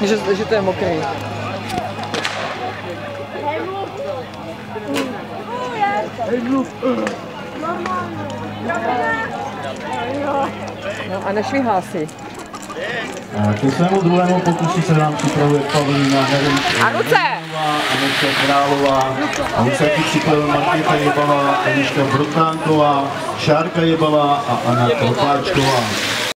Že, že to je mokrý. No a nešvihá si. Ke svému druhému pokusu se nám připravuje Pavlína Herinč. A Králová, a už se taky připravuje Markéta Jebavá, Anička Brutánková, Šárka Jebavá a Anna Kropáčková.